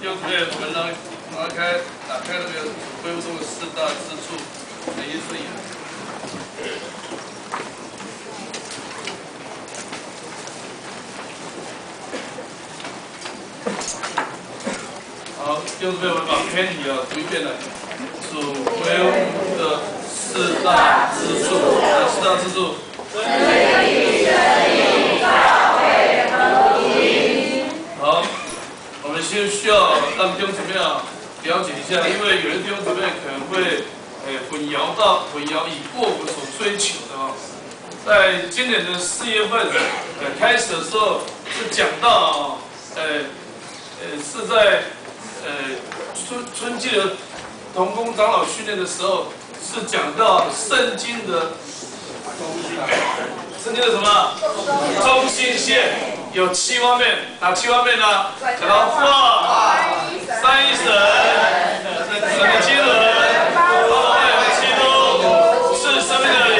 弟兄姊妹，我们来打开打开那个恢复中的四大支柱的一顺眼。好，弟兄姊妹，我们把篇题啊读一遍来。主恢复的四大支柱，四大支柱？就需要让弟兄姊妹啊了解一下，因为有的弟兄姊妹可能会呃混淆到混淆已过我们所追求的啊。在今年的四月份呃开始的时候是讲到啊，呃呃是在呃春春季的童工长老训练的时候是讲到圣经的圣经的什么中心线有七方面，哪七方面呢？讲到话、三一神、神的经纶、爱的基督、是生命的灵、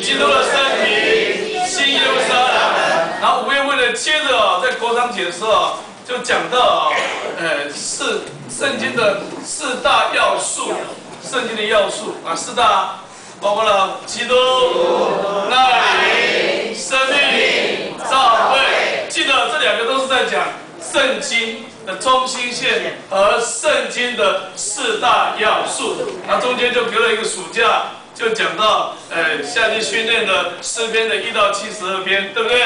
基督的身体、新耶路撒冷。然后五月份的接着啊，在国章节的时候啊就讲到啊，呃，四圣经的四大要素，圣经的要素啊，四大包括了基督、那里、生命、教会。记得这两个都是在讲圣经的中心线和圣经的四大要素。那中间就隔了一个暑假，就讲到呃夏季训练的诗篇的一到七十二篇，对不对？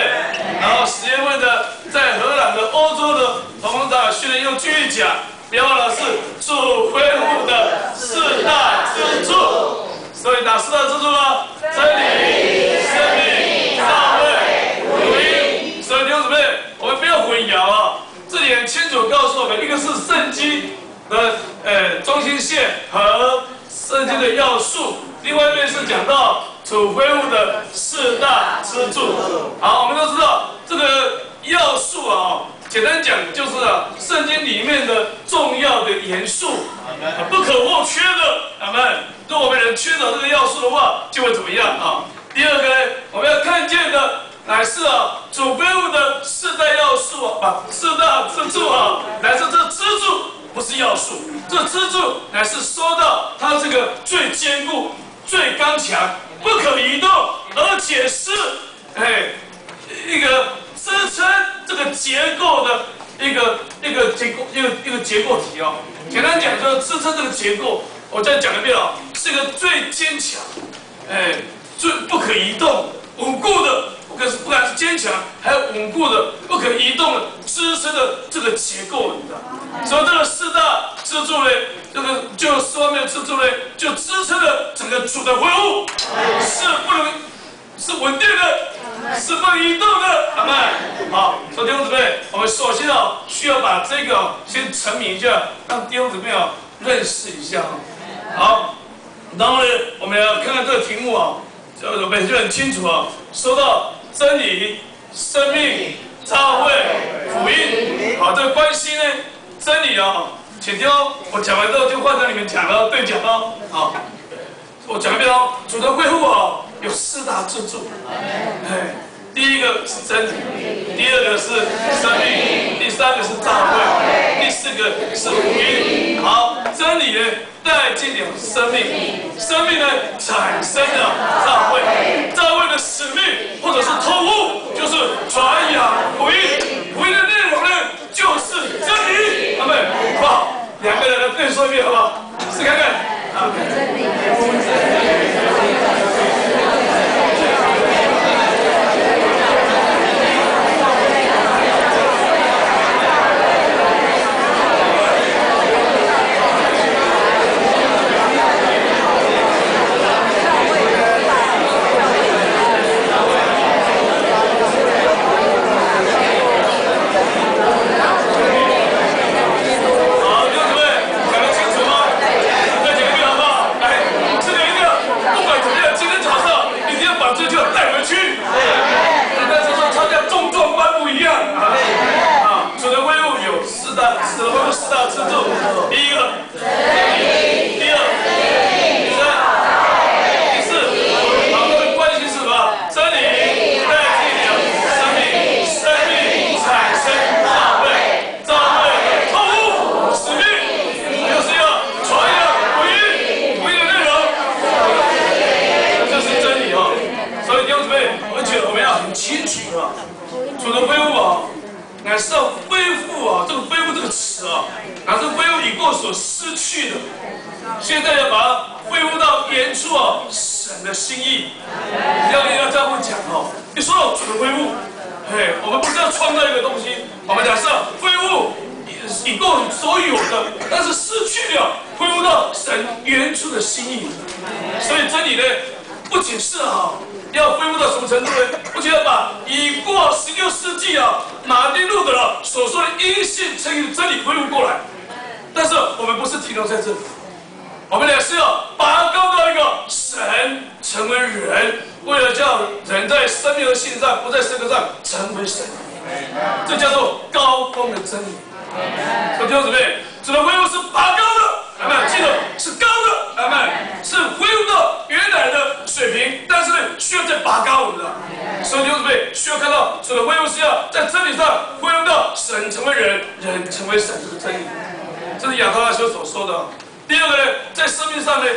然后十月份的在荷兰的欧洲的同工长训练用继续讲，别忘了是主恢复的四大支柱。所以哪四大支柱呢？真理、生命、教会、福音。所以弟兄姊妹，我们不要混淆啊！这里很清楚告诉我们，一个是圣经的呃中心线和圣经的要素，另外一边是到主恢复的四大支柱。好，我们都知道这个要素啊，简单讲就是啊，圣经里面的重要的元素，不可或缺的。阿门。如果我们人缺少这个要素的话，就会怎么样啊？第二个呢，我们要看见的乃是啊，主恢复的四大要素啊，啊，四大支柱啊，乃是这支柱不是要素，这支柱乃是说到它这个最坚固、最刚强、不可移动，而且是哎一个支撑这个结构的一个一个结构一个一个结构体哦。简单讲，就是支撑这个结构，我再讲一遍哦，是一个最坚强，哎，最不可移动、稳固的。不可是不但是坚强，还有稳固的、不可移动的支撑的这个结构，你知道？所以这个四大支柱呢，这个就四方面的支柱呢，就支撑了整个主的恢复，是不能是稳定的，是不能移动的，好吗？好，所以弟兄姊妹，我们首先啊，需要把这个先成名一下，让弟兄姊妹啊认识一下啊。好，然后呢，我们要看看这个题目啊，这个我们就很清楚啊，说到。真理、生命、教会、福音，好，这个关系呢？真理啊，请听哦，我讲完之后就换成你们讲了，对讲哦，好，我讲一遍哦。主的恢复哦，有四大支柱，哎，第一个是真理，第二个是生命，第三个是教会，第四个是福音。这里呢带进了生命，生命呢产生了教会，教会的使命或者是托物就是传扬福音，福音的内容呢就是真理。他们好，两个人来对说一遍好不好？现在要把它恢复到原初啊，神的心意。要要这样讲哦，你说到主的恢复，嘿，我们不是要创造一个东西，我们假设恢复以够所有的，但是失去了恢复到神原初的心意。所以这里呢，不仅是啊。要恢复到什么程度呢？不仅要把已过十六世纪啊，马丁路德所说的因信称义真理恢复过来。但是我们不是停留在这里，我们也是要拔高到一个神成为人，为了叫人在生命和性上，不在生格上成为神。这叫做高峰的真理。弟兄姊妹，这个恢复是拔高的，阿们记得是高的，阿们是恢复到原来的水平，但是呢，需要再拔高我们的。所以弟兄姊妹需要看到，这个恢复是要在真理上恢复到神成为人，人成为神这个真理。这是亚当拉修所说的。第二个呢，在生命上呢，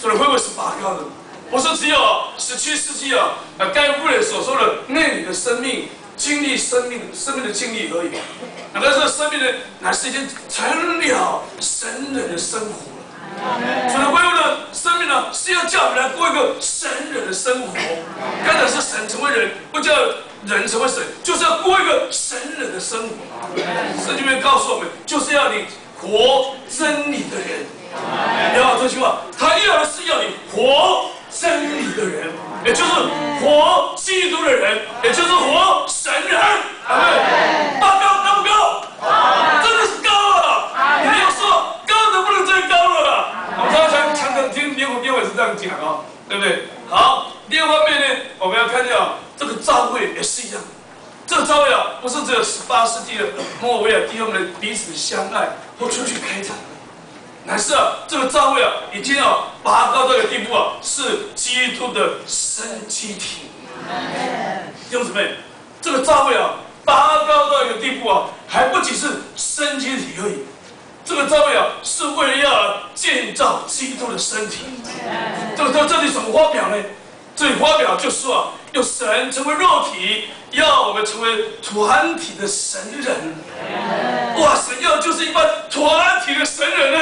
这个恢复是拔高的，不是只有十七世纪啊，呃，该夫人所说的那里的生命。经历生命生命的经历而已，但是生命呢，乃是已经成了神人的生活了。所以，恢复呢生命呢，是要叫我们来过一个神人的生活。刚才是神成为人，不叫人成为神，就是要过一个神人的生活。圣经里面告诉我们，就是要你活真理的人。要这句话，他要的是要你活真理的人。也就是活基督的人，也就是活神人，阿妹，高高不高？真的是高了！你要说高能不能再高了啦。我们常常常常听连虎编委是这样讲哦，对不对？好，另一方面呢，我们要看见啊，这个教会也是一样，这个教会啊，不是只有十八世纪的莫维尔弟兄们彼此相爱或出去开展。乃是啊，这个教会啊，已经要拔高到一个地步啊，是基督的生机体。弟兄姊妹，这个教会啊，拔高到一个地步啊，还不仅是生机体而已。这个教会啊，是为了要建造基督的身体。这这这里什么发表呢？这里发表就说啊，用神成为肉体，要我们成为团体的神人。哇，神要就是一般团体的神人呢。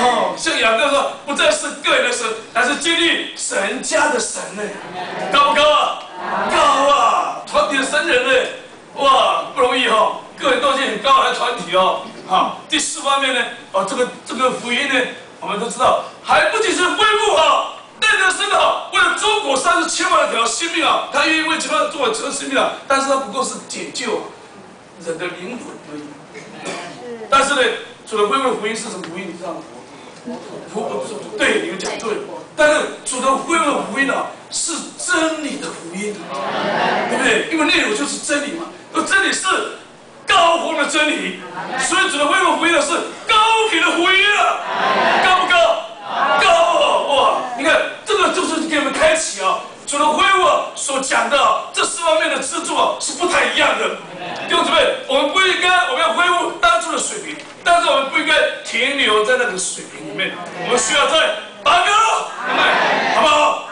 哦，像雅各说，不再是个人的神，而是建立神家的神呢。高不高啊？高啊！团体的神人呢？哇，不容易哈。个人都是很高，还团体哦。好，第四方面呢，哦，这个这个福音呢，我们都知道，还不仅是恢复好，带着神的好，为了中国三十七万条性命啊，他愿意为其他做这个生命啊，但是他不过是解救人的灵魂而已。但是呢，主的恢复福音是什么福音？你知道吗？福对，你们讲对。但是主的恢复福音呢，是真理的福音，对不对？因为内容就是真理嘛，而真理是高峰的真理，所以主的恢复福音呢是高品的福音啊，高不高？高哇！你看这个就是给我们开启啊。主的恢复所讲的这四方面的支柱，是不太一样的。弟兄姊妹，我们不应该，我们要恢复当初的水平，但是我们不应该停留在那个水平里面，我们需要在拔高，好不好？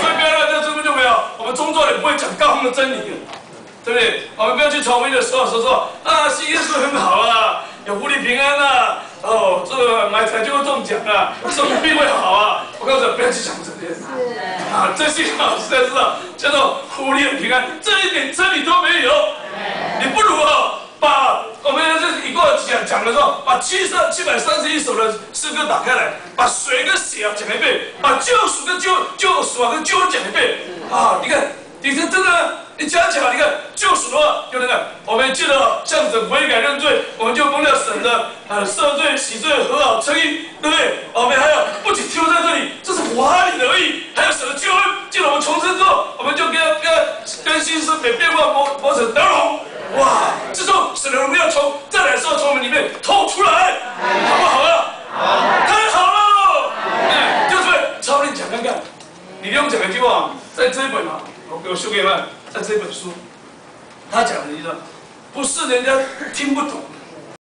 所以不要让这这么就没有，我们中作也不会讲高峰的真理，对不对？我们不要去传福音的时候说说啊，信耶稣很好啊，有福利平安啊。哦，这个买彩就会中奖啊，生意必会好啊！我告诉你，不要去想这些。是啊，这些啊，实在是啊，叫做福利平安，这一点真理都没有。你不如啊，把我们这一个讲讲的时候，把七三七百三十一首的诗歌打开来，把水跟血啊讲一遍，把救赎跟救救赎啊跟救恩讲一遍啊！你看，你看真的。你讲起来，你看救赎的话，就那个，我们记得向神悔改认罪，我们就蒙了神的呃赦罪、洗罪、和好、称义，对不对？我们还有不仅停留在这里，这是华丽的而已，还有神的救恩。进了我们重生之后，我们就跟跟跟新生命变化磨磨成灯笼，哇！这时候神的荣耀从再来时候从我们里面透出来，好不好啊？太好了！哎，就是超人讲看看，你不用讲一句话，在这一本嘛，我给我修给你们。在这本书，他讲了一个，不是人家听不懂，